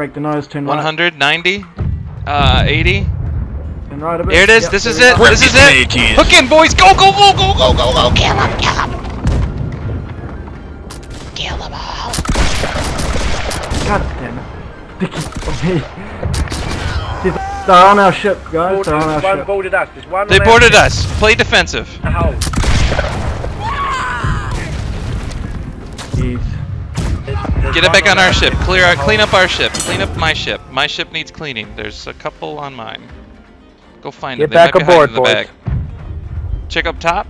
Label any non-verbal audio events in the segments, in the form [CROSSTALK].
break the nose, turn right. 90, uh, 80. Turn right a bit. Here it is. Yep, this there is we it. This is it. Hook in, boys. Go, go, go, go, go, go, go. Kill him, kill him. Kill them all. God damn it. Dicky, for me. They're on our ship, guys. They're on our ship. boarded us. One They boarded ship. us. Play defensive. Jeez. There's- there's Get it back on our our ship. Clear our, clean up our ship. Clean up my ship. My ship needs cleaning. There's a couple on mine. Go find Get them. They back might be aboard, in the boys. back. Check up top.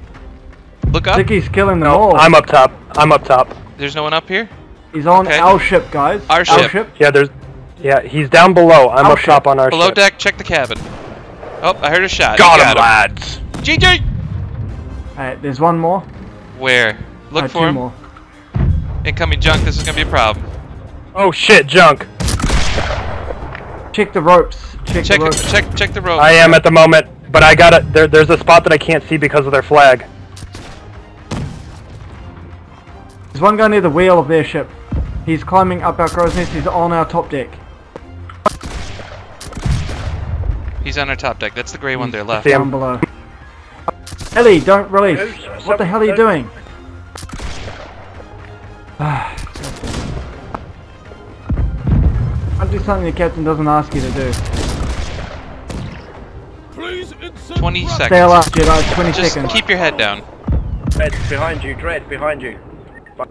Look up. Dicky's killing them No, all. I'm up top. I'm up top. There's no one up here. He's on Okay. our ship, guys. Our ship. Yeah, there's. Yeah, he's down below. I'm Our up ship. top on our Below ship. deck. Check the cabin. Oh, I heard a shot. Got You him, lads. GG. Alright, there's one more. Where? Look Uh, for two him. more. Incoming junk. This is gonna be a problem. Oh shit, junk. Check the ropes. Check, Check the ropes. check check the rope. I am at the moment, but I got it. There, there's a spot that I can't see because of their flag. There's one guy near the wheel of their ship. He's climbing up our crow's nest. He's on our top deck. He's on our top deck. That's the gray one there left. See him. Down below. Ellie, don't release. Oops, What the hell are you doing? Ah. I'll do something the captain doesn't ask you to do. 20 Stay seconds. alive, Jedi. 20 Just seconds. keep your head down. Dread behind you. Dread behind you. By.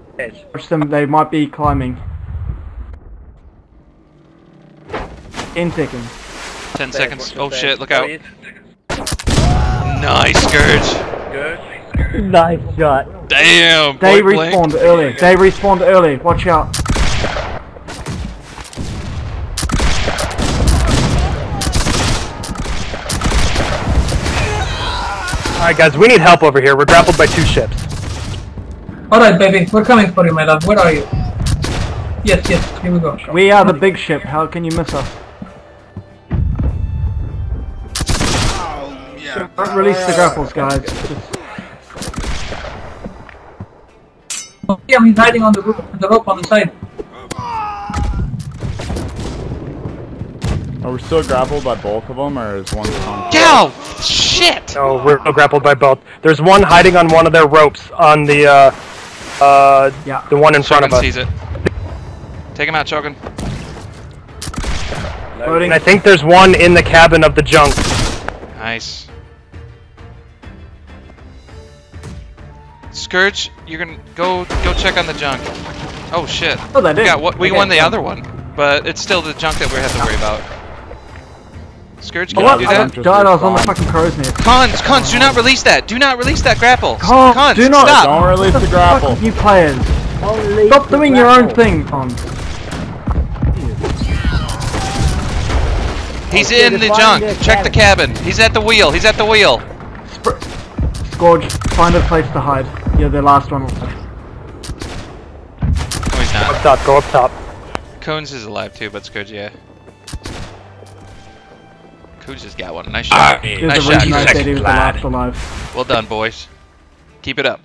Watch them. They might be climbing. 10 seconds. 10 seconds. Oh shit, look out. Nice, Scourge. Good. [LAUGHS] Nice shot. Damn. They point blank. respawned early. They respawned early. Watch out. Alright, guys, we need help over here. We're grappled by two ships. Alright, baby, we're coming for you, my love. Where are you? Yes, yes, here we go. We are the big ship. How can you miss us? Oh, Don't release the grapples, guys. Just Yeah, he's hiding on the rope, the rope on the side. Are we still grappled by both of them, or is one con- Gal! Shit! No, we're still grappled by both. There's one hiding on one of their ropes on the, uh, uh, Yeah. the one in front of Shogun us. sees it. Take him out, Shogun. loading. And I think there's one in the cabin of the junk. Nice. Scourge, you're gonna go go check on the junk. Oh shit. Oh, they We did. got what we Okay. won the other one, but it's still the junk that we have to worry about. Scourge, can Oh, what? you do that? Just died. I was on the fucking crow's nest. Cons, cons, do not release that. Do not release that grapple. Cons, cons do not- stop. Don't release the grapple. You players. Stop doing your own thing, Con. He's in the junk. Check the cabin. He's at the wheel. He's at the wheel. Sp- Scourge, find a place to hide. You're the last one. No, he's Up top, go up top. Cones is alive too, but Scourge, yeah. Coons just got one. Nice shot. There's Nice shot. reason I said he was the last alive. Well done, boys. Keep it up.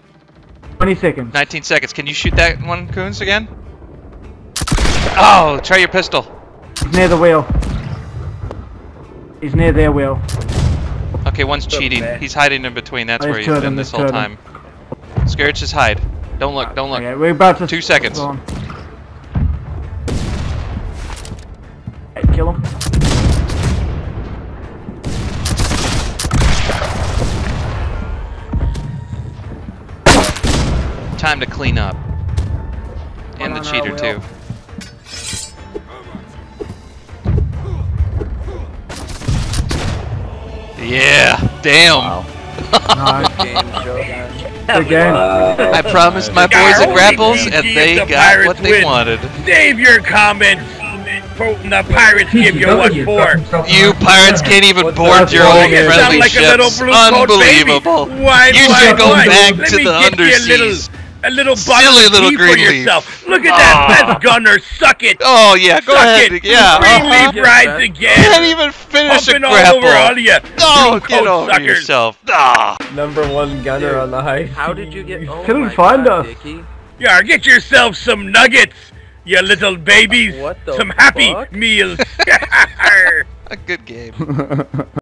20 seconds. 19 seconds. Can you shoot that one, Coons, again? Oh, try your pistol. He's near the wheel. He's near their wheel. Okay, one's cheating. He's hiding in between. That's Oh, where he's been them, this there's whole two time. Scourge, just hide. Don't look, ah, don't look. Okay, we're about to. Two seconds. Go on. Hey, kill him. Time to clean up. And the on our cheater, wheel. too. Yeah, damn. No, Game Shogun. good. I promised my boys a grapples, and they The got what they win. wanted. Save your comments. Quoting the pirates give you what for. You pirates can't even What's board your own You friendly like ships. blue coat baby. Unbelievable. Why, You why, should go why? back Let to the get you a little, underseas. A little Silly little tea for green leaf. yourself. Look at that. Ah. That's gunner. Suck it. Oh yeah, go Suck ahead. it. Yeah. Green uh-huh. leaf rides again. Can't even finish a Pumping all over all grapple. of you. Oh, blue get coat over suckers. yourself. Ah. Number one gunner on the high. How did you get? Oh couldn't find God, us. Dickie. Yeah, get yourself some nuggets. you little babies. What the Some happy fuck? meals. [LAUGHS] A good game. [LAUGHS]